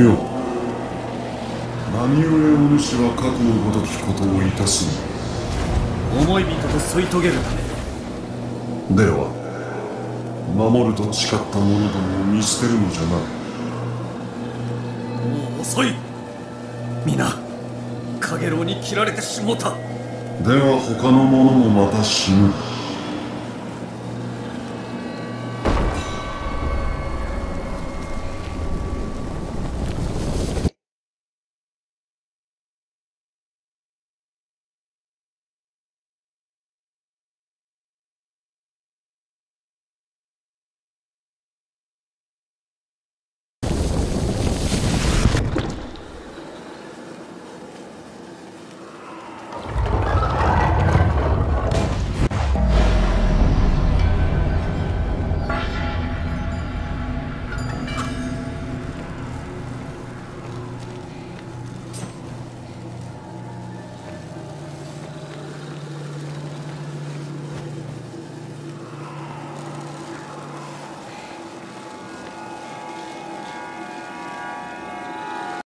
よう。何故お主は過去のごときことをいたすの？思い人と添い遂げるため。では守ると誓った者どもを見捨てるのじゃな。もう遅い。皆陽炎に切られてしもた。では他の者もまた死ぬ。